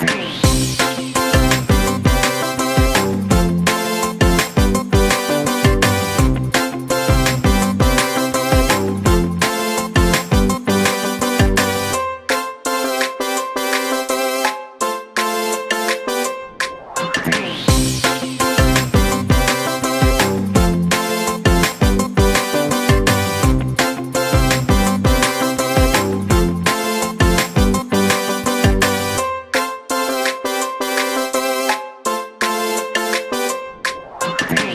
Three. Hey.